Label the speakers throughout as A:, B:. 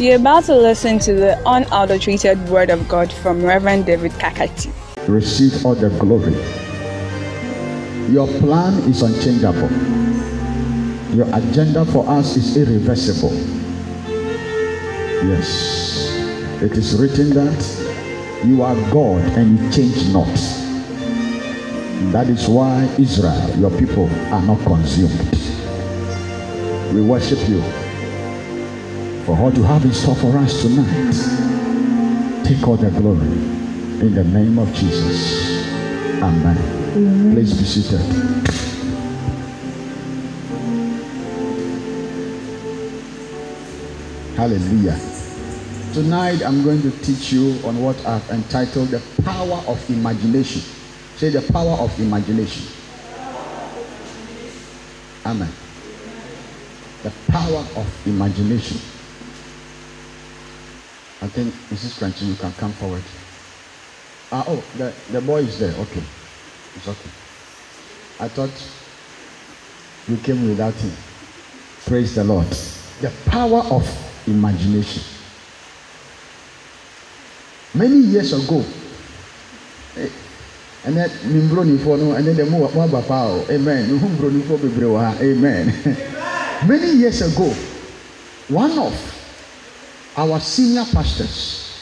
A: You're about to listen to the unadulterated Word of God from Reverend David Kakati.
B: Receive all the glory. Your plan is unchangeable. Your agenda for us is irreversible. Yes. It is written that you are God and you change not. That is why Israel, your people, are not consumed. We worship you for what you have in store for us tonight. Take all the glory in the name of Jesus. Amen. Please be seated. Hallelujah. Tonight I'm going to teach you on what I've entitled the power of imagination. Say the power of imagination. Amen. The power of imagination. I think Mrs. Crunchy, you can come forward. Ah, oh, the, the boy is there. Okay. It's okay. I thought you came without him. Praise the Lord. The power of imagination. Many years ago, and then and then the amen. Amen. Many years ago, one of our senior pastors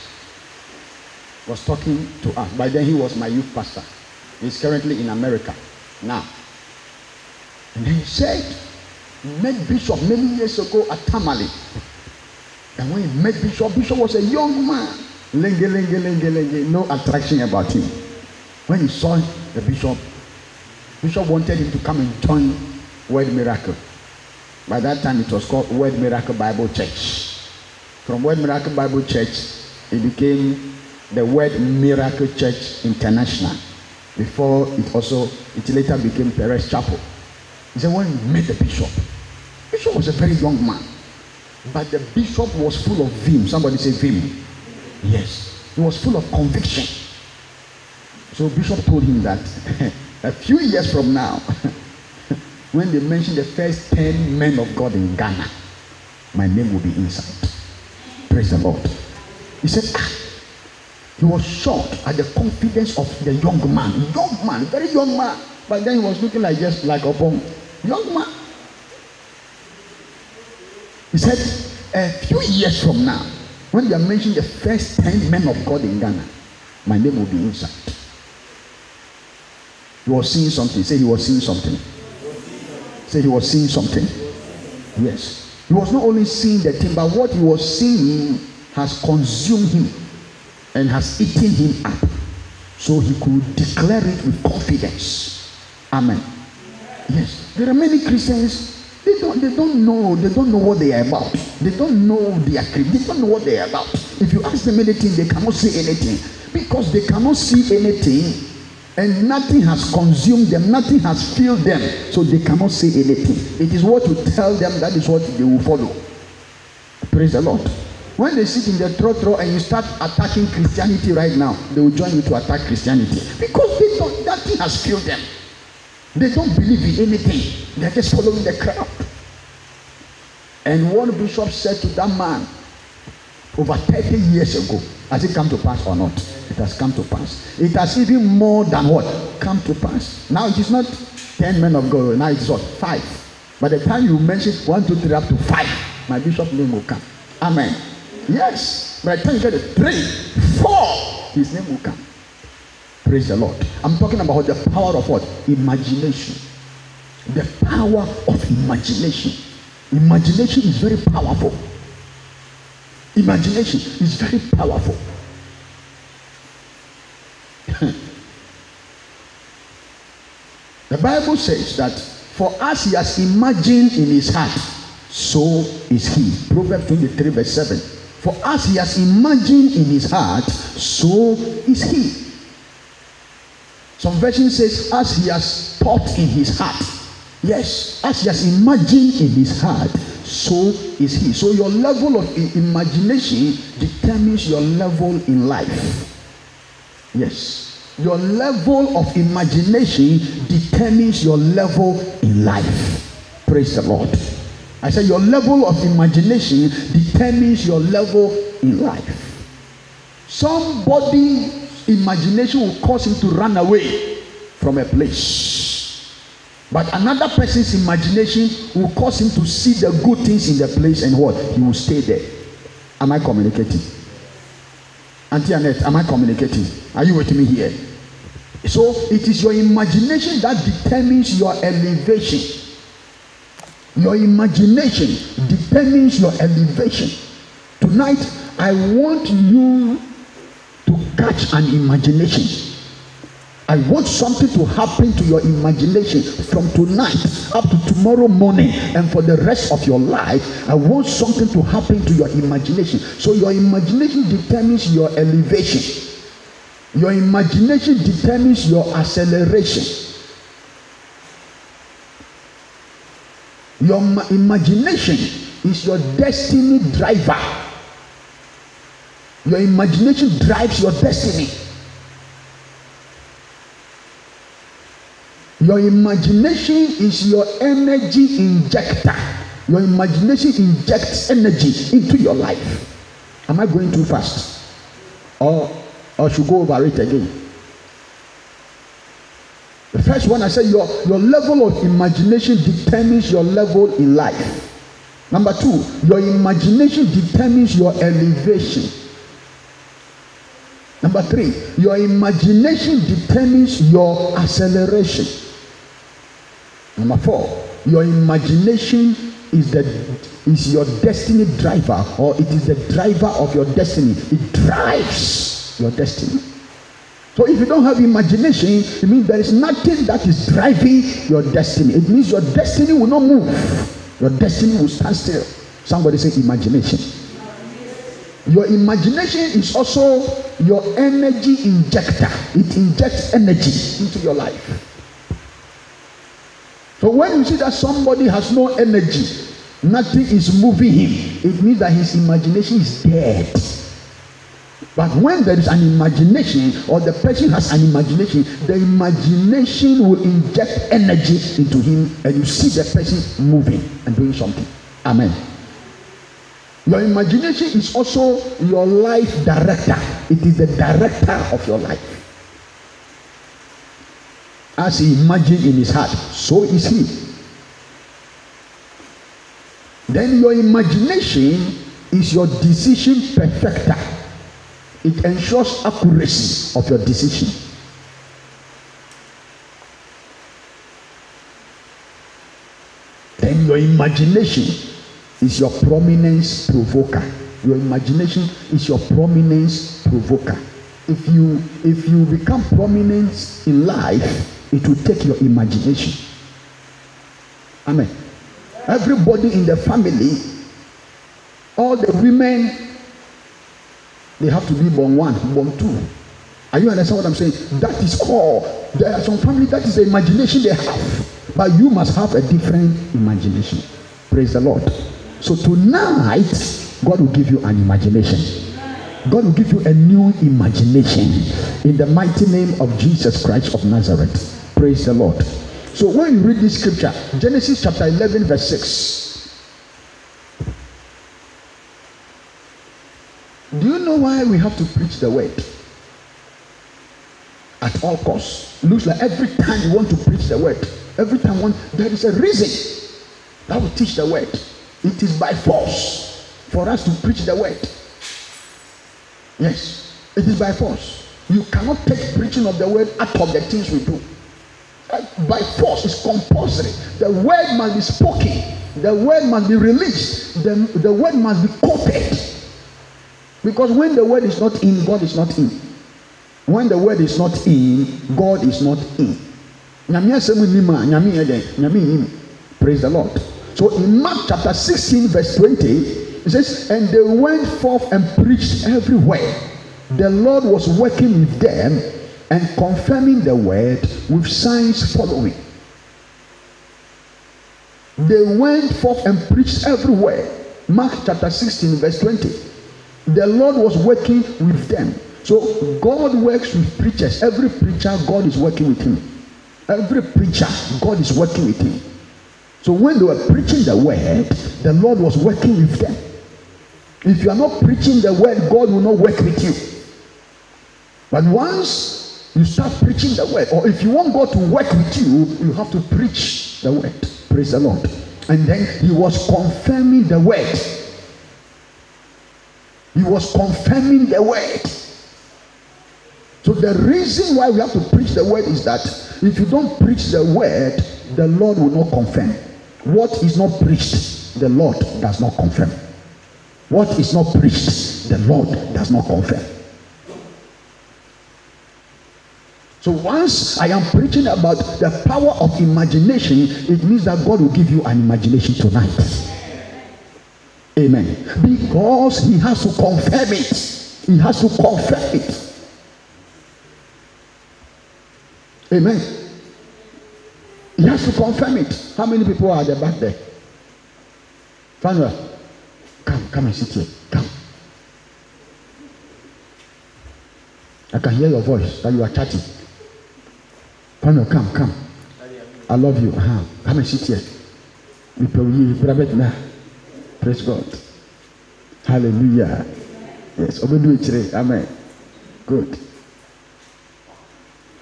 B: was talking to us. By then, he was my youth pastor. He's currently in America now. And he said, met Bishop many years ago at Tamale. And when he met Bishop, Bishop was a young man. Lenge, lenge, lenge, lenge. No attraction about him. When he saw the bishop, Bishop wanted him to come and join Word Miracle. By that time, it was called Word Miracle Bible Church. From Word Miracle Bible Church, it became the Word Miracle Church International. Before it also, it later became Perez Chapel. He said, when he met the bishop, Bishop was a very young man, but the bishop was full of vim. Somebody say vim. Yes, he was full of conviction. So Bishop told him that a few years from now, when they mention the first 10 men of God in Ghana, my name will be inside. Praise the Lord. He said, ah, he was shocked at the confidence of the young man. Young man, very young man. But then he was looking like just like a bomb. Young man. He said, a few years from now, when they are mentioning the first 10 men of God in Ghana, my name will be inside. He was seeing something. Say he was seeing something. Say he was seeing something. Yes. He was not only seeing the thing, but what he was seeing has consumed him and has eaten him up. So he could declare it with confidence. Amen. Yes. There are many Christians, they don't, they don't know, they don't know what they are about. They don't know their creed. They don't know what they are about. If you ask them anything, they cannot say anything. Because they cannot see anything and nothing has consumed them, nothing has filled them, so they cannot say anything. It is what you tell them, that is what they will follow. Praise the Lord. When they sit in the throw and you start attacking Christianity right now, they will join you to attack Christianity because they don't, nothing has filled them. They don't believe in anything. They're just following the crowd. And one bishop said to that man over 30 years ago, has it come to pass or not? It has come to pass. It has even more than what? Come to pass. Now it is not 10 men of God. Now it is what? Five. By the time you mention one, two, three, up to five, my bishop name will come. Amen. Yes. By the time you get to three, four, his name will come. Praise the Lord. I'm talking about the power of what? Imagination. The power of imagination. Imagination is very powerful. Imagination is very powerful. the Bible says that for us he has imagined in his heart, so is he. Proverbs 23, verse 7. For us he has imagined in his heart, so is he. Some version says, as he has thought in his heart. Yes, as he has imagined in his heart, so is he. So your level of imagination determines your level in life. Yes. Your level of imagination determines your level in life. Praise the Lord. I said your level of imagination determines your level in life. Somebody imagination will cause him to run away from a place. But another person's imagination will cause him to see the good things in the place and what? He will stay there. Am I communicating? Auntie Annette, am I communicating? Are you with me here? So it is your imagination that determines your elevation. Your imagination determines your elevation. Tonight, I want you to catch an imagination. I want something to happen to your imagination from tonight up to tomorrow morning and for the rest of your life. I want something to happen to your imagination. So, your imagination determines your elevation, your imagination determines your acceleration. Your imagination is your destiny driver. Your imagination drives your destiny. Your imagination is your energy injector. Your imagination injects energy into your life. Am I going too fast? Or, or should go over it again? The first one I said your, your level of imagination determines your level in life. Number two, your imagination determines your elevation. Number three, your imagination determines your acceleration. Number four, your imagination is the is your destiny driver, or it is the driver of your destiny. It drives your destiny. So if you don't have imagination, it means there is nothing that is driving your destiny. It means your destiny will not move. Your destiny will stand still. Somebody say imagination. Your imagination is also your energy injector. It injects energy into your life. So when you see that somebody has no energy, nothing is moving him, it means that his imagination is dead. But when there is an imagination, or the person has an imagination, the imagination will inject energy into him, and you see the person moving and doing something. Amen. Your imagination is also your life director, it is the director of your life. As he imagined in his heart, so is he. Then your imagination is your decision perfecter. It ensures accuracy of your decision. Then your imagination is your prominence provoker. Your imagination is your prominence provoker. If you if you become prominent in life, it will take your imagination. Amen. Everybody in the family, all the women, they have to be born one, born two. Are you understand what I'm saying? That is all. There are some family that is the imagination they have, but you must have a different imagination. Praise the Lord. So tonight, God will give you an imagination. God will give you a new imagination in the mighty name of Jesus Christ of Nazareth. Praise the Lord. So when you read this scripture, Genesis chapter 11, verse 6. Do you know why we have to preach the word? At all costs. Looks like every time you want to preach the word, every time one, there is a reason that will teach the word. It is by force for us to preach the word. Yes, it is by force. You cannot take preaching of the word out of the things we do. By force, is compulsory. The word must be spoken. The word must be released. The, the word must be quoted. Because when the word is not in, God is not in. When the word is not in, God is not in. Praise the Lord. So in Mark chapter 16, verse 20, it says, And they went forth and preached everywhere. The Lord was working with them and confirming the word with signs following. They went forth and preached everywhere. Mark chapter 16, verse 20. The Lord was working with them. So God works with preachers. Every preacher, God is working with him. Every preacher, God is working with him. So when they were preaching the word, the Lord was working with them. If you are not preaching the word, God will not work with you. But once you start preaching the word, or if you want God to work with you, you have to preach the word. Praise the Lord. And then he was confirming the word. He was confirming the word. So the reason why we have to preach the word is that if you don't preach the word, the Lord will not confirm. What is not preached, the Lord does not confirm. What is not preached, the Lord does not confirm. So once I am preaching about the power of imagination, it means that God will give you an imagination tonight. Amen. Because he has to confirm it. He has to confirm it. Amen. He has to confirm it. How many people are at the back there? Fanua, come, come and sit here. Come. I can hear your voice that you are chatting. Fanua, come, come. I love you. Uh-huh. Come and sit here. Praise God. Hallelujah. Yes, Amen. Good.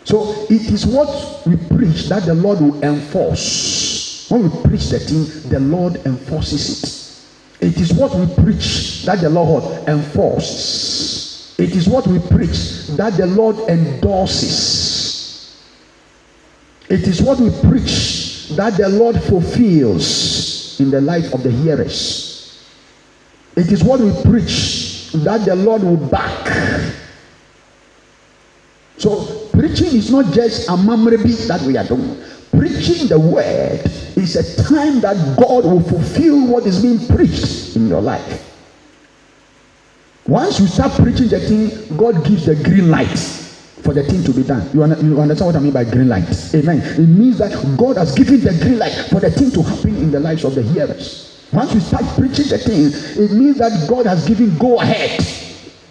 B: So it is what we preach that the Lord will enforce. When we preach the thing, the Lord enforces it. It is what we preach that the Lord enforces. It is what we preach that the Lord endorses. It is what we preach that the Lord fulfills in the life of the hearers. It is what we preach that the Lord will back. So Preaching is not just a mamrebi that we are doing. Preaching the word is a time that God will fulfill what is being preached in your life. Once you start preaching the thing, God gives the green light for the thing to be done. You, understand what I mean by green light? Amen. It means that God has given the green light for the thing to happen in the lives of the hearers. Once you start preaching the thing, it means that God has given go ahead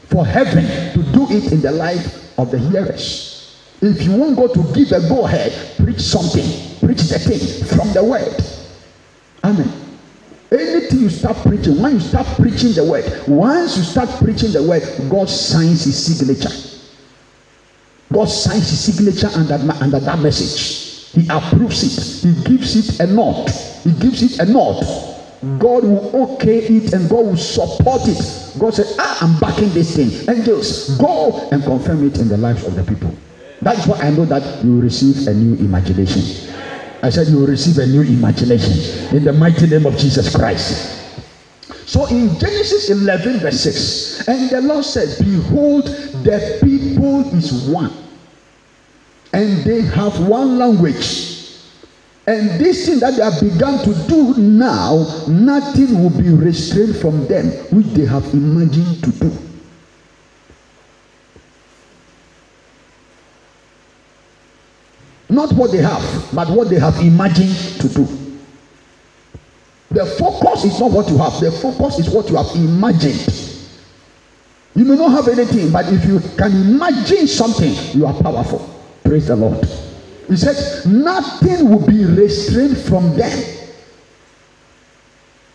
B: for heaven to do it in the life of the hearers. If you want God to give a go ahead, preach something. Preach the thing from the word. Amen. Anything you start preaching, when you start preaching the word, once you start preaching the word, God signs his signature. God signs his signature under, under that message. He approves it. He gives it a nod. He gives it a nod. God will okay it and God will support it. God said, ah, I'm backing this thing. Angels, go and confirm it in the lives of the people. That is why I know that you will receive a new imagination. I said you will receive a new imagination in the mighty name of Jesus Christ. So in Genesis 11, verse 6, and the Lord said, Behold, the people is one, and they have one language. And this thing that they have begun to do now, nothing will be restrained from them, which they have imagined to do. Not what they have, but what they have imagined to do. The focus is not what you have, the focus is what you have imagined. You may not have anything, but if you can imagine something, you are powerful. Praise the Lord. He said, Nothing will be restrained from them.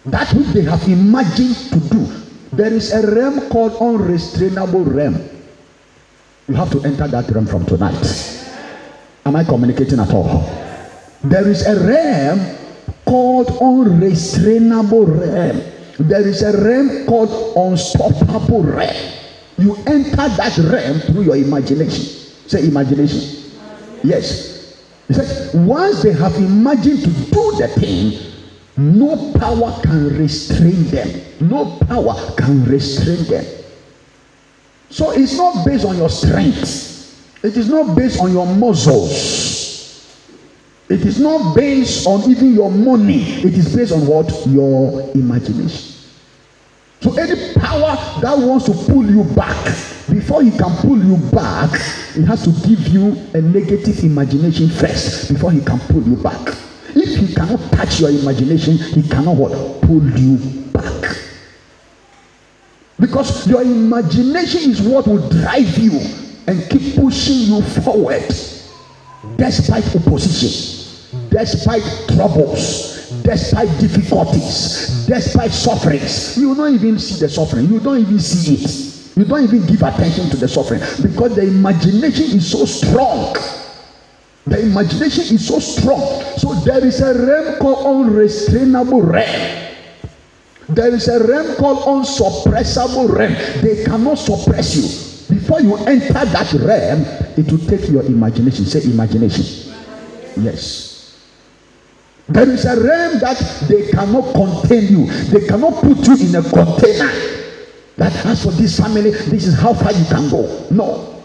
B: That which they have imagined to do. There is a realm called unrestrainable realm. You have to enter that realm from tonight. Am I communicating at all? There is a realm called unrestrainable realm. There is a realm called unstoppable realm. You enter that realm through your imagination. Say imagination. Yes. He said, once they have imagined to do the thing, no power can restrain them. No power can restrain them. So it's not based on your strength. It is not based on your muscles. It is not based on even your money. It is based on what? Your imagination. So any power that wants to pull you back, before he can pull you back, he has to give you a negative imagination first before he can pull you back. If he cannot touch your imagination, he cannot what? Pull you back. Because your imagination is what will drive you and keep pushing you forward despite opposition, despite troubles, despite difficulties, despite sufferings. You don't even see the suffering, you don't even see it. You don't even give attention to the suffering because the imagination is so strong. The imagination is so strong. So there is a realm called unrestrainable realm. There is a realm called unsuppressible realm. They cannot suppress you. Before you enter that realm, it will take your imagination. Say imagination. Yes. There is a realm that they cannot contain you. They cannot put you in a container. That as for this family, this is how far you can go. No.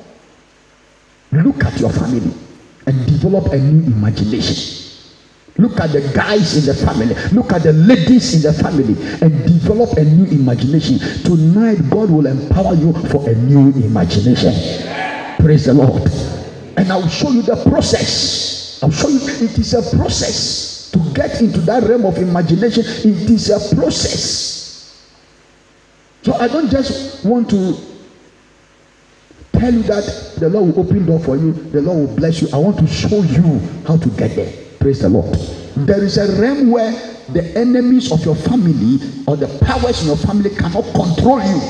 B: Look at your family and develop a new imagination. Look at the guys in the family. Look at the ladies in the family and develop a new imagination. Tonight, God will empower you for a new imagination. Praise the Lord. And I will show you the process. I'll show you it is a process to get into that realm of imagination. It is a process. So I don't just want to tell you that the Lord will open door for you, the Lord will bless you. I want to show you how to get there. Praise the Lord. There is a realm where the enemies of your family or the powers in your family cannot control you.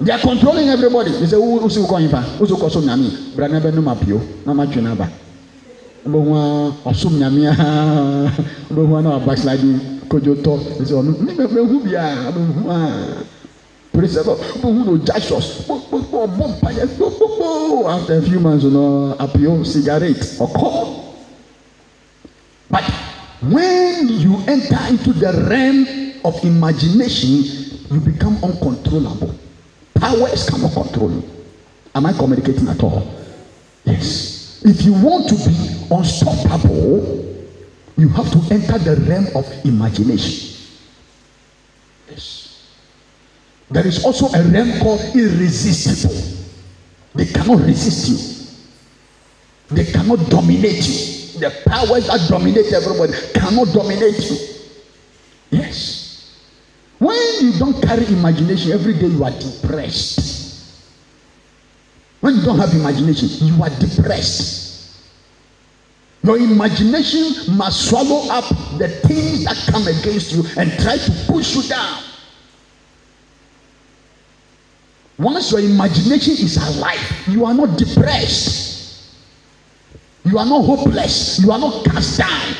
B: They are controlling everybody. They say, Who is going to Who's going to Nyami? Brana Benu Mapio, Nama Junaba. Bohua, Osum Nyami, Bohua, no backsliding, Kojoto. They say, Never who be a Praise the Lord. Bohua, no Joshua. After a few months, you know, Apio, cigarette, or call. But when you enter into the realm of imagination, you become uncontrollable. Powers cannot control you. Am I communicating at all? Yes. If you want to be unstoppable, you have to enter the realm of imagination. Yes. There is also a realm called irresistible. They cannot resist you. They cannot dominate you the powers that dominate everybody cannot dominate you. Yes. When you don't carry imagination, every day you are depressed. When you don't have imagination, you are depressed. Your imagination must swallow up the things that come against you and try to push you down. Once your imagination is alive, you are not depressed. You are not hopeless. You are not cast down.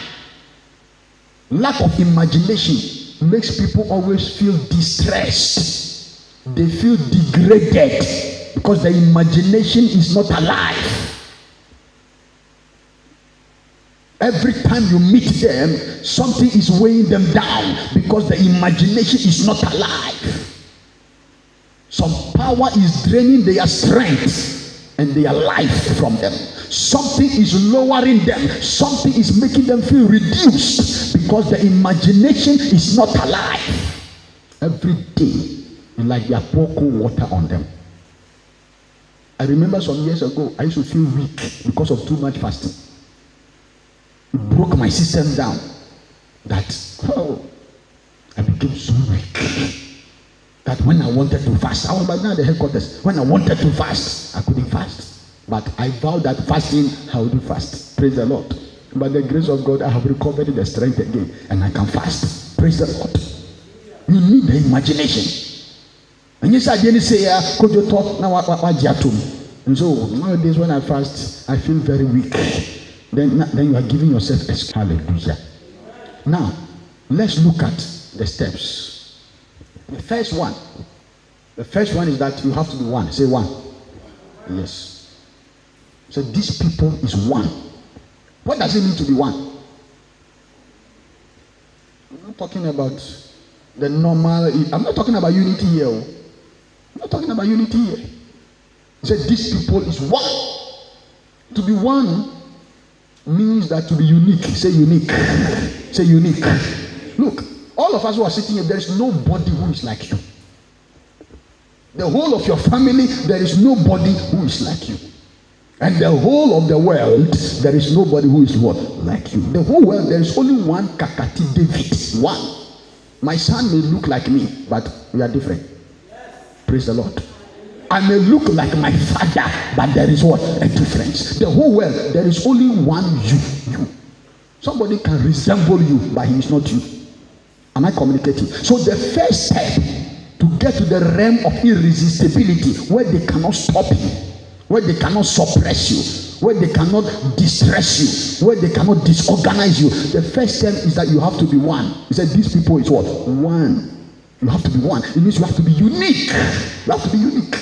B: Lack of imagination makes people always feel distressed. They feel degraded because the imagination is not alive. Every time you meet them, something is weighing them down because the imagination is not alive. Some power is draining their strength and their life from them. Something is lowering them. Something is making them feel reduced because the imagination is not alive. Every day, like they are pouring water on them. I remember some years ago, I used to feel weak because of too much fasting. Broke my system down. That, oh, I became so weak that when I wanted to fast, I was by now the headquarters. When I wanted to fast, I couldn't fast. But I vow that fasting, I will do fast. Praise the Lord. By the grace of God, I have recovered the strength again and I can fast. Praise the Lord. You need the imagination. And you said, you say, could you talk now? And so nowadays, when I fast, I feel very weak. Then, then you are giving yourself a hallelujah. Now, let's look at the steps. The first one, the first one is that you have to be one. Say one. Yes. So these people is one. What does it mean to be one? I'm not talking about the normal. I'm not talking about unity here. Oh. I'm not talking about unity here. He said these people is one. To be one means that to be unique. Say unique. Say unique. Look, all of us who are sitting here, there is nobody who is like you. The whole of your family, there is nobody who is like you. And the whole of the world, there is nobody who is what? Like you. The whole world, there is only one Kakati David. One. My son may look like me, but we are different. Praise the Lord. I may look like my father, but there is what? A difference. The whole world, there is only one you. You. Somebody can resemble you, but he is not you. Am I communicating? So the first step to get to the realm of irresistibility, where they cannot stop you, where they cannot suppress you, where they cannot distress you, where they cannot disorganize you. The first step is that you have to be one. He said, These people is what? One. You have to be one. It means you have to be unique. You have to be unique.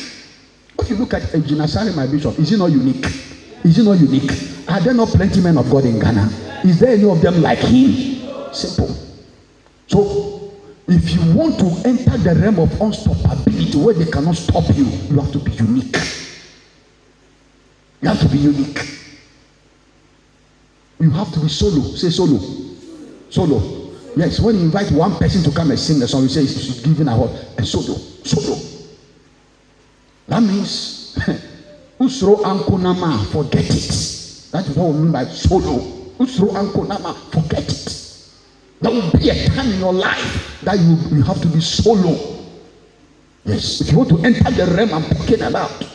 B: If you look at Ejinasari, my bishop, is he not unique? Is he not unique? Are there not plenty men of God in Ghana? Is there any of them like him? Simple. So, if you want to enter the realm of unstoppability where they cannot stop you, you have to be unique. You have to be unique. You have to be solo. Say solo. Solo. Yes, when you invite one person to come and sing the song, you say she's giving a what? A solo. Solo. That means Usro Ankonama, forget it. That is what we mean by solo. Usro Ankonama, forget it. There will be a time in your life that you, you have to be solo. Yes, if you want to enter the realm I'm talking about,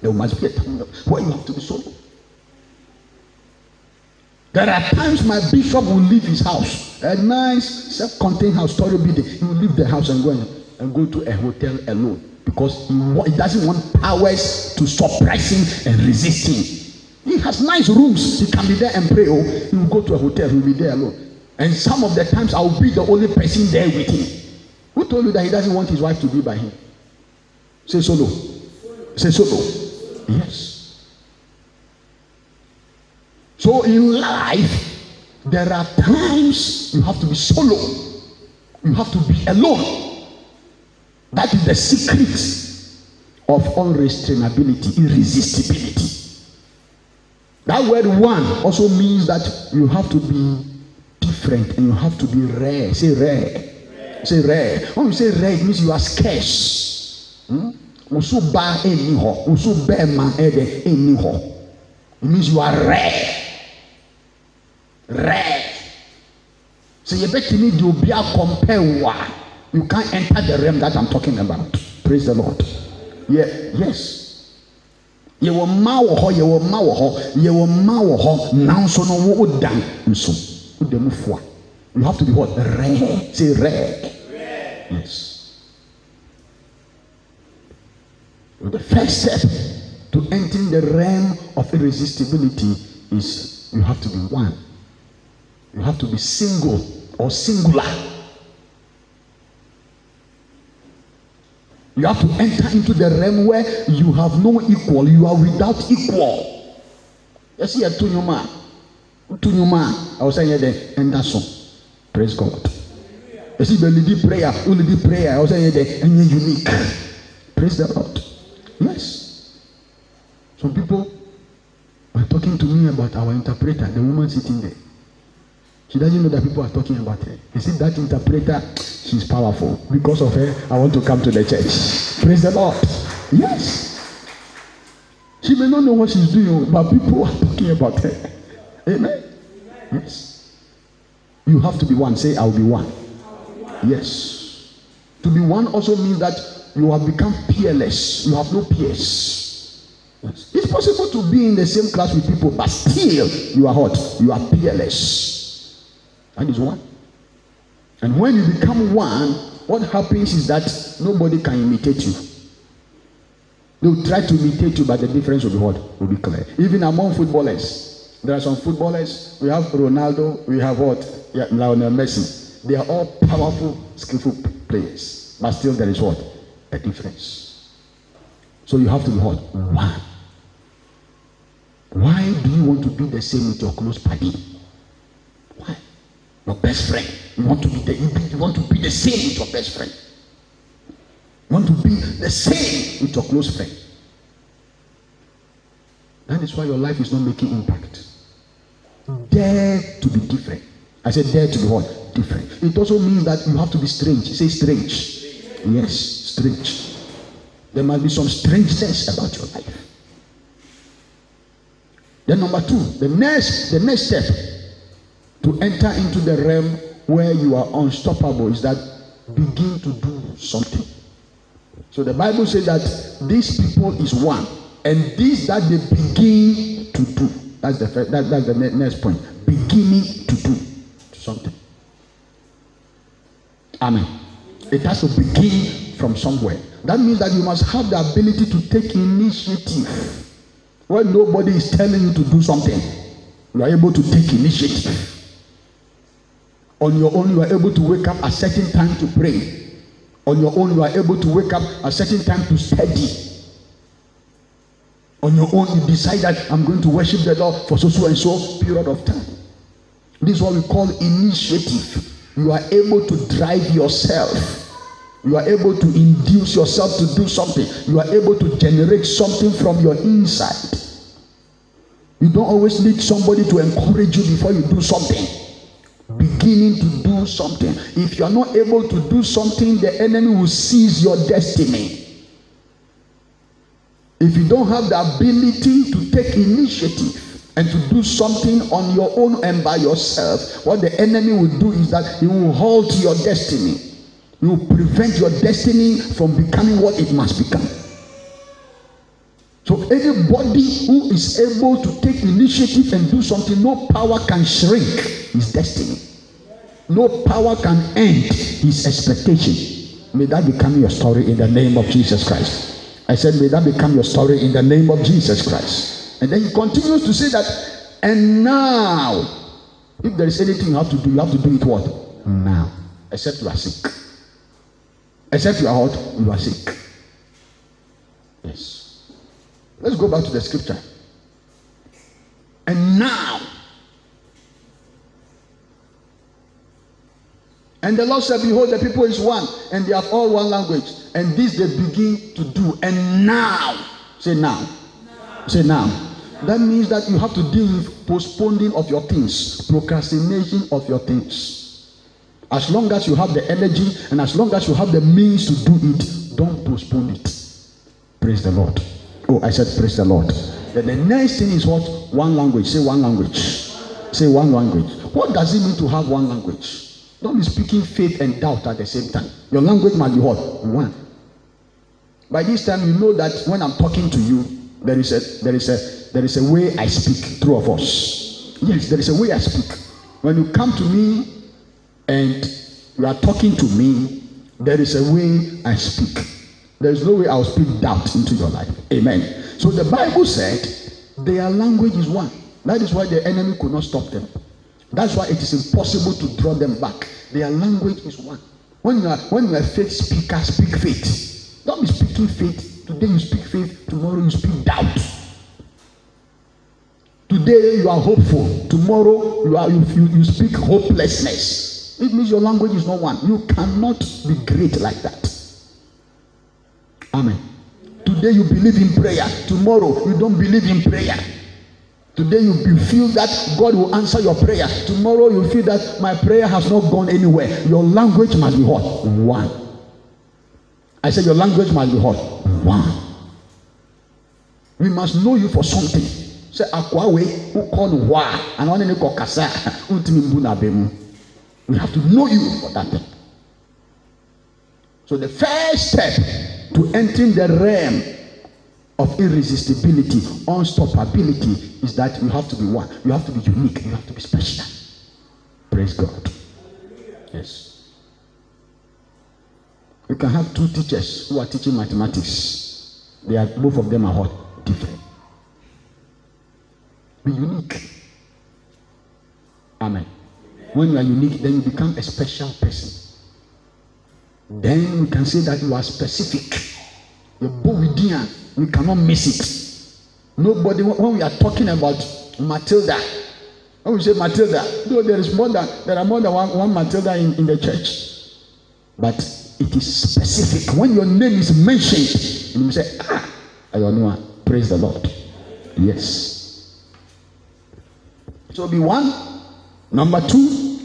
B: there must be a time where you have to be solo. There are times my bishop will leave his house, a nice self-contained house, story building. He will leave the house and go and, and go to a hotel alone because he, doesn't want powers to suppress him and resist him. He has nice rooms. He can be there and pray. Oh, he will go to a hotel. He will be there alone. And some of the times I will be the only person there with him. Who told you that he doesn't want his wife to be by him? Say solo. Say solo. Yes. So in life, there are times you have to be solo. You have to be alone. That is the secret of unrestrainability, irresistibility. That word one also means that you have to be different and you have to be rare. Say rare. rare. Say rare. When you say rare, it means you are scarce. Hmm? Nso ba ɛni hɔ, nso bɛrima ɛdɛ ɛni hɔ. It means you are rare. Rare. So you better need to be a compare wa. You can't enter the realm that I'm talking about. Praise the Lord. Yeah, yes. yɛwɔ mma wɔ hɔ yɛwɔ mma wɔ hɔ yɛwɔ mma wɔ hɔ no wo dan. Nso wode mu foa you have to be what? Rare say rare yes. The first step to entering the realm of irresistibility is you have to be one. You have to be single or singular you have to enter into the realm where you have no equal. You are without equal. Yɛsi yɛ to nnwom a wotu nnwom a ɛwɔ sɛ nyɛ dɛ ɛnda so praise god. Ɛsi bɛ lidi prayer. Wo lidi prayer? Ɛwɔ sɛ nyɛ dɛ ɛnyɛ unique. Praise the lord. Yes. Some people were talking to me about our interpreter the woman sitting there she doesn't know that people are talking about her You see, that interpreter she's powerful because of her i want to come to the church praise the lord yes she may not know what she's doing but people are talking about her Amen. Yes. You have to be one. Say, I'll be one. Yes. To be one also means that you have become peerless. You have no peers. Yes. It's possible to be in the same class with people, but still you are hot. You are peerless. Is one. And when you become one, what happens is that nobody can imitate you. They will try to imitate you, but the difference will be what? Will be clear. Even among footballers. There are some footballers. We have Ronaldo. We have what? Yeah, Lionel Messi. They are all powerful, skillful players. But still, there is what? A difference. So you have to be what? One. Why do you want to do the same with your close buddy? Your best friend. You want to be the you want to be the same with your best friend. You want to be the same with your close friend. That is why your life is not making impact. Dare to be different. I said dare to be what? Different. It also means that you have to be strange. Say strange. Yes, strange. There must be some strangeness about your life. Then number two, the next, the next step to enter into the realm where you are unstoppable is that begin to do something. So the Bible says that these people is one, and this that they begin to do. That's the first, that, that's the next point beginning to do something. Amen. It has to begin from somewhere. That means that you must have the ability to take initiative when nobody is telling you to do something. You are able to take initiative. On your own, you are able to wake up a certain time to pray. On your own, you are able to wake up a certain time to study. On your own, you decide that I'm going to worship the Lord for so so and so period of time. This is what we call initiative. You are able to drive yourself. You are able to induce yourself to do something. You are able to generate something from your inside. You don't always need somebody to encourage you before you do something. Beginning to do something. If you are not able to do something, the enemy will seize your destiny. If you don't have the ability to take initiative, and to do something on your own and by yourself, what the enemy will do is that he will halt your destiny. He will prevent your destiny from becoming what it must become. So anybody who is able to take initiative and do something, no power can shrink his destiny. No power can end his expectation. May that become your story in the name of Jesus Christ. I said, may that become your story in the name of Jesus Christ. And then he continues to say that, and now, if there is anything you have to do, you have to do it what? Now. Except you are sick. Except you are what? You are sick. Yes. Let's go back to the scripture. And now, and the Lord said, Behold, the people is one, and they have all one language, and this they begin to do. And now, say now, now. say now. now. That means that you have to deal with postponing of your things, procrastination of your things. As long as you have the energy and as long as you have the means to do it, don't postpone it. Praise the Lord. Oh, I said, Praise the Lord. Then the next thing is what? One language. Say one language. Say one language. What does it mean to have one language? Don't be speaking faith and doubt at the same time. Your language must be what? One. By this time, you know that when I'm talking to you, there is a there is a there is a way I speak through of us. Yes, there is a way I speak. When you come to me and you are talking to me, there is a way I speak. There's no way I'll speak doubt into your life. Amen. So the Bible said their language is one. That is why the enemy could not stop them. That's why it is impossible to draw them back. Their language is one. When you are when you are faith speaker, speak faith. Don't be speaking faith. Today you speak faith, tomorrow you speak doubt. Today you are hopeful, tomorrow you are you, you, you speak hopelessness. It means your language is not one. You cannot be great like that. Amen. Today you believe in prayer. Tomorrow you don't believe in prayer. Today you, you feel that God will answer your prayer. Tomorrow you feel that my prayer has not gone anywhere. Your language must be what? One. I said your language must be what? One. We must know you for something. Say akwawe call wa and one any kasa ultimi mbu na bemu. We have to know you for that. So the first step to entering the realm of irresistibility, unstoppability, is that you have to be one. You have to be unique. You have to be special. Praise God. Yes. You can have two teachers who are teaching mathematics. They are both of them are what? Different. Be unique. Amen. When you are unique, then you become a special person then we can say that you are specific. Your Bowidian, we cannot miss it. Nobody, when we are talking about Matilda, when we say Matilda, though there is more than there are more than one, one Matilda in, in the church, but it is specific. When your name is mentioned, and you say, Ah, I don't know. Praise the Lord. Yes. So be one. Number two,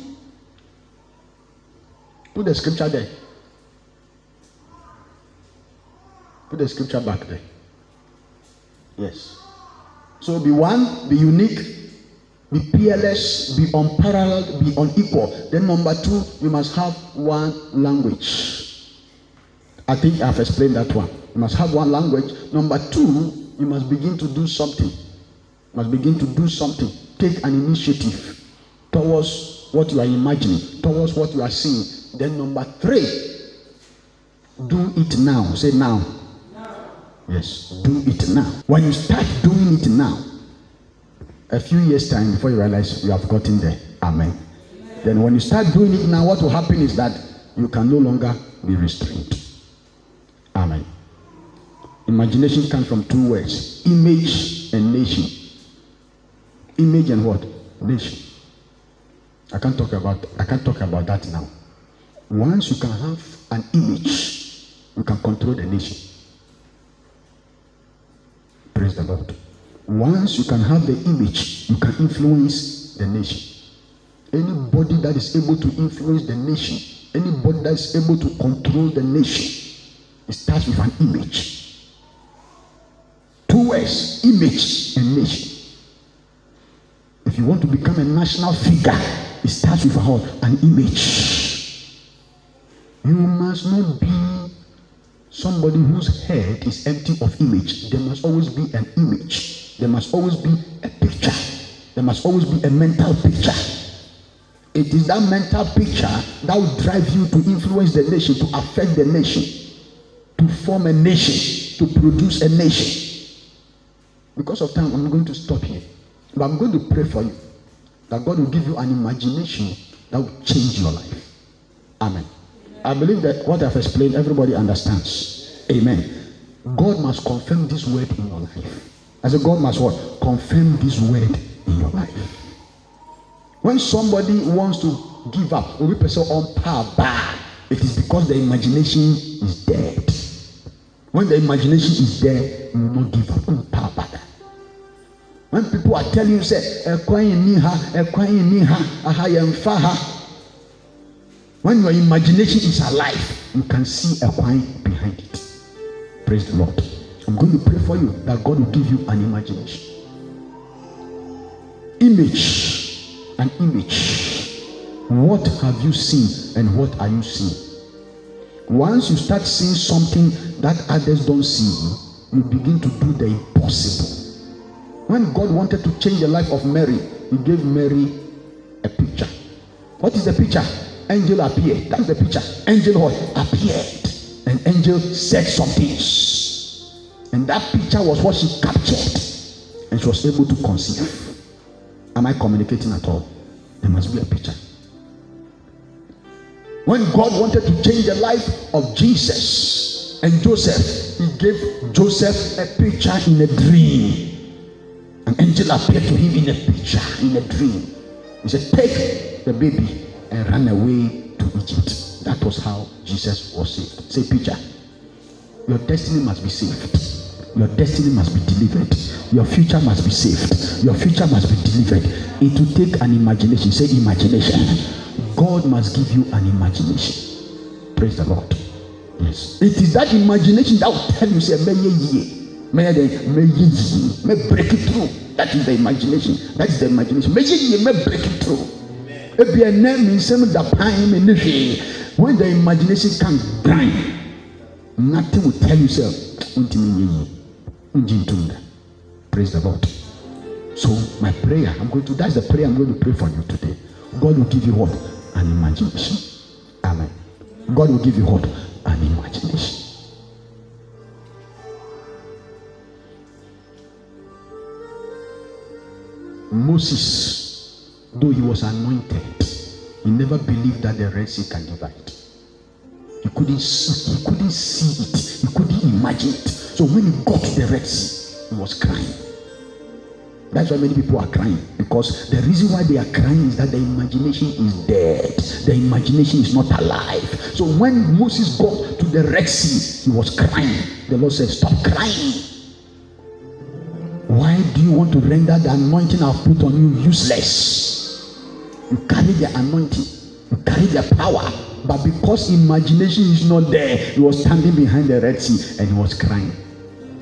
B: put the scripture there. Put the scripture back there. Yes. So be one, be unique, be peerless, be unparalleled, be unequal. Then number two, you must have one language. I think I've explained that one. You must have one language. Number two, you must begin to do something. You must begin to do something. Take an initiative. towards what you are imagining, towards what you are seeing. Then, number three, do it now. Say now. Yes, do it now. When you start doing it now, a few years' time before you realize you have gotten there. Amen. Then, when you start doing it now, what will happen is that you can no longer be restrained. Amen. Imagination comes from two words image and nation. Image and what? Nation. I can't talk about I can't talk about that now. Once you can have an image, you can control the nation. Praise the Lord. Once you can have the image, you can influence the nation. Anybody that is able to influence the nation, anybody that is able to control the nation, it starts with an image. Two words image and nation. If you want to become a national figure, it starts with an image. You must not be somebody whose head is empty of image. There must always be an image. There must always be a picture. There must always be a mental picture. It is that mental picture that will drive you to influence the nation, to affect the nation, to form a nation, to produce a nation. Because of time, I'm going to stop here. But I'm going to pray for you that God will give you an imagination that will change your life. Amen. I believe that what I've explained, everybody understands. Amen. God must confirm this word in your life. I said, God must what? Confirm this word in your life. When somebody wants to give up, or person on power, it is because the imagination is dead. When the imagination is there, you will not give up on power. When people are telling you, say, "Ekwan ni ha, ekwan ni ha, aha yemfa ha." When your imagination is alive, you can see a wine behind it. Praise the Lord. I'm going to pray for you that God will give you an imagination. Image. An image. What have you seen and what are you seeing? Once you start seeing something that others don't see, you begin to do the impossible. When God wanted to change the life of Mary, He gave Mary a picture. What is the picture? Angel appeared. That's the picture. Angel what? Appeared. And angel said some things. And that picture was what she captured. And she was able to conceive. Am I communicating at all? There must be a picture. When God wanted to change the life of Jesus and Joseph, he gave Joseph a picture in a dream. An angel appeared to him in a picture, in a dream. He said, Take the baby and run away to Egypt. That was how Jesus was saved. Say, picture. Your destiny must be saved. Your destiny must be delivered. Your future must be saved. Your future must be delivered. It will take an imagination. Say imagination. God must give you an imagination. Praise the Lord. Yes. It is that imagination that will tell you, say, may ye, may ye, may ye, may break it through. That is the imagination. That is the imagination. May ye, may break it through. Ebi ɛnɛ mi nsɛm da pan mi ne hwee when the imagination can grind nothing will tell you sɛ ntumi nye yi ngyi ntum da. Praise the lord. So my prayer i'm going to that's the prayer i'm going to pray for you today. God will give you what? An imagination. Amen. God will give you what? An imagination. Moses Though he was anointed, he never believed that the Red Sea can divide. He couldn't see, he couldn't see it, he couldn't imagine it. So when he got to the Red Sea, he was crying. That's why many people are crying because the reason why they are crying is that the imagination is dead. The imagination is not alive. So when Moses got to the Red Sea, he was crying. The Lord said, Stop crying. Why do you want to render the anointing I've put on you useless? You carry the anointing, you carry the power. But because imagination is not there, he was standing behind the Red Sea and he was crying.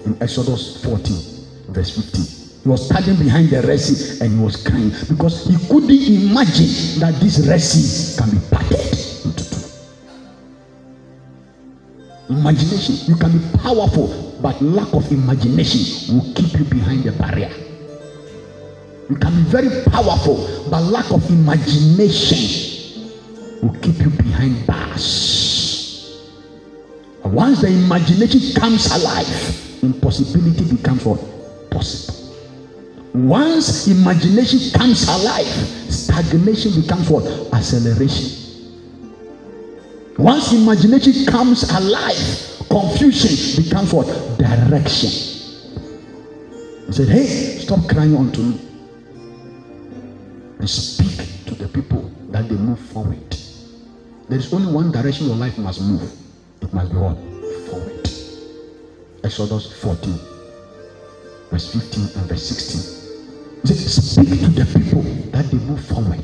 B: In Exodus 14, verse 15. He was standing behind the Red Sea and he was crying because he couldn't imagine that this Red Sea can be parted into two. Imagination, you can be powerful, but lack of imagination will keep you behind the barrier. You can be very powerful, but lack of imagination will keep you behind bars. And once the imagination comes alive, impossibility becomes what? Possible. Once imagination comes alive, stagnation becomes what? Acceleration. Once imagination comes alive, confusion becomes what? Direction. He said, Hey, stop crying unto me. And speak to the people that they move forward. There is only one direction your life must move. It must be what? Forward. Exodus 14, verse 15 and verse 16. He said, Speak to the people that they move forward.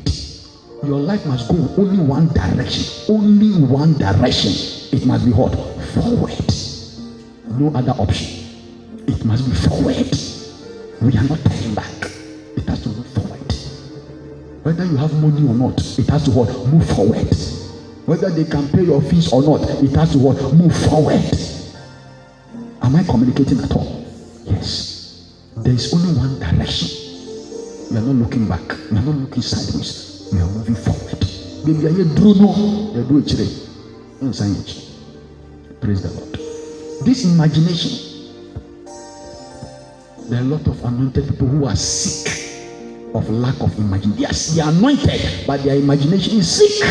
B: Your life must go only one direction. Only one direction. It must be what? Forward. No other option. It must be forward. We are not turning back. It has to. Whether you have money or not, it has to what? Move forward. Whether they can pay your fees or not, it has to what? Move forward. Am I communicating at all? Yes. There is only one direction. We are not looking back. We are not looking sideways. we are moving forward baabi a yɛduro no akyire nsan yɛ akyi praise the lord this imagination there are a lot of anointed people who are sick of lack of imagination are, they are anointed but their imagination is sick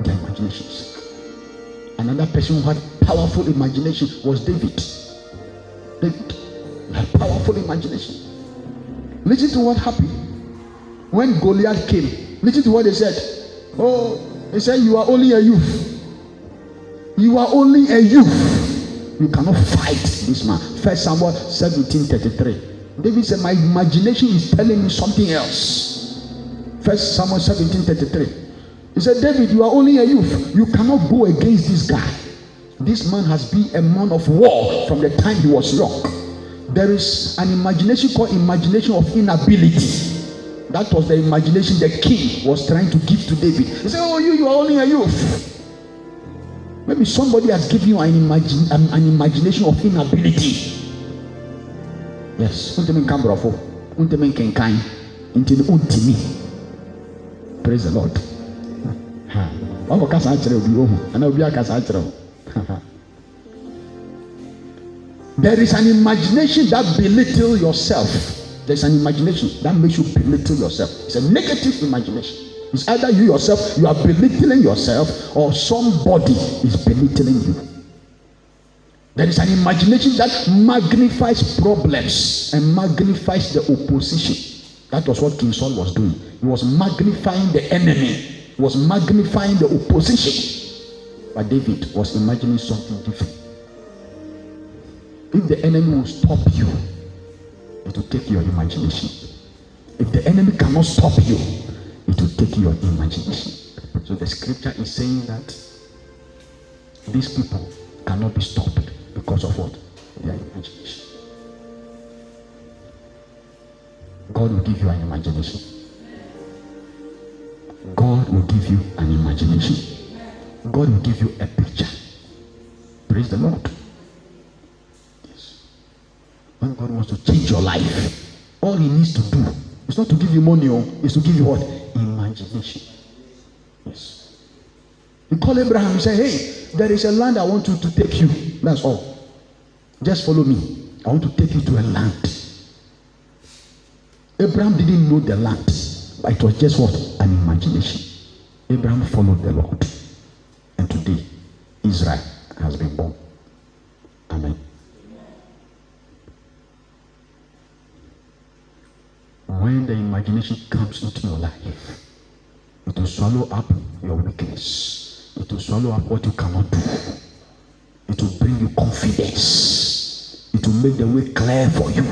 B: their imagination is sick another person who had powerful imagination was david david had powerful imagination listen to what happened when Goliath came, listen to what they said. Oh, they said, You are only a youth. You are only a youth. You cannot fight this man. First Samuel 17 33. David said, My imagination is telling me something else. First Samuel 17 33. He said, David, you are only a youth. You cannot go against this guy. This man has been a man of war from the time he was young. There is an imagination called imagination of inability. That was the imagination the king was trying to give to David. He said, Oh, you, you are only a youth. Maybe somebody has given you an, imagine, an, an imagination of inability. Yes. Untimi nkamborɔfo. Untimi nkenkan. Nti untimi. Praise the Lord. Wabɔ kasa akyerɛ obi ohu. Ana obi akasa akyerɛ o. There is an imagination that belittle yourself. There's an imagination that makes you belittle yourself. It's a negative imagination. It's either you yourself, you are belittling yourself, or somebody is belittling you. There is an imagination that magnifies problems and magnifies the opposition. That was what King Saul was doing. He was magnifying the enemy, he was magnifying the opposition. But David was imagining something different. If the enemy will stop you, it will take your imagination. If the enemy cannot stop you, it will take your imagination. So the scripture is saying that these people cannot be stopped because of what? Imagination. God will give you an imagination. God will give you an imagination. God will give you a picture. Praise the Lord. When God wants to change your life, all He needs to do is not to give you money, or oh, is to give you what? Imagination. Yes. He called Abraham and said, Hey, there is a land I want you to take you. That's all. Just follow me. I want to take you to a land. Abraham didn't know the land, but it was just what? An imagination. Abraham followed the Lord. And today, Israel has been born. Amen. when the imagination comes into your life, it will swallow up your weakness. It will swallow up what you cannot do. Bring you confidence. It will make the way clear for you.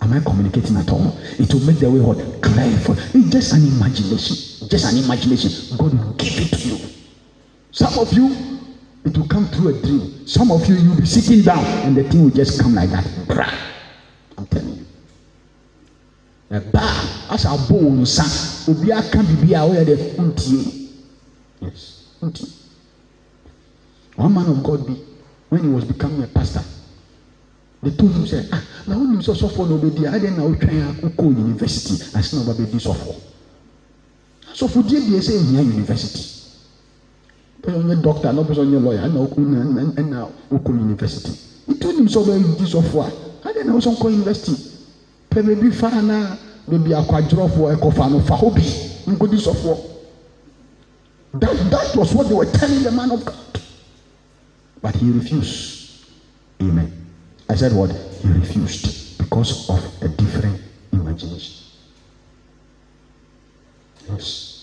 B: Am I communicating at all? It will make the way what clear for you. It's just an imagination. Just an imagination. God will give it to you. Some of you, it will come through a dream. Some of you, you'll be sitting down and the thing will just come like that. I'm telling you. ɛbaa asa abɔ wɔn nsa obi aka bibi a ɔyɛ dɛ ntie yes ntie one man of God bi when he was becoming a pastor they told him say ah na wọn nim sọ sọfọ na ọbẹ di a adé na ọtwa ya kókó university? Àti be ọba bẹ di sọfọ sọfọ díẹ̀ díẹ̀ sẹ ẹhìnyà university. Bẹẹ ọnyẹ doctor náà bẹẹ ọnyẹ lawyer ẹna ọkọ ẹna ẹna ọkọ university. Ètò nim sọ ọbẹ di sọfọ a adé na ọsọ nkọ university? Pẹ bẹẹbi fara náà bẹẹbi akọ adwerọfọ ẹkọfà no fa hó bi nkó di sọfọ that that was what they were telling the man of God. But he refused amen. I said what? He refused because of a different imagination. Yes.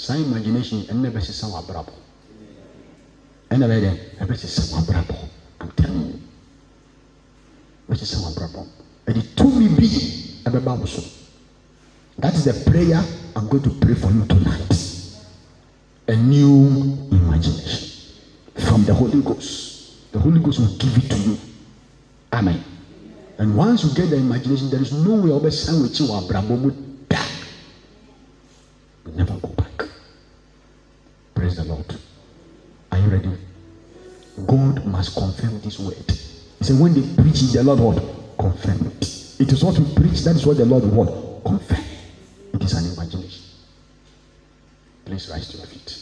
B: saa imagination ɛnna bɛ sisan wa brabɔ ɛnna bɛ dɛ ɛbɛ sisan wa brabɔ i'm telling you bɛ sisan wa brabɔ ɛdi tumi bi ɛbɛ ba woso that is the prayer i'm going to pray for you tonight a new imagination from the Holy Ghost. The Holy Ghost will give it to you. Amen. And once you get the imagination, there is no way over sandwich you are brabomu da. You never go back. Praise the Lord. Are you ready? God must confirm this word. He said, when they preach it, the Lord what? Confirm it. It is what we preach, that is what the Lord will confirm. It is an imagination. Please rise to your feet.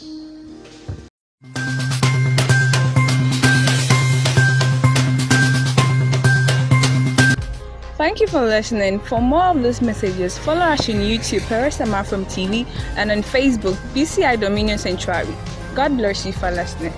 A: Thank you for listening. For more of these messages, follow us on YouTube, Perisama from TV, and on Facebook, BCI Dominion Sanctuary. God bless you for listening.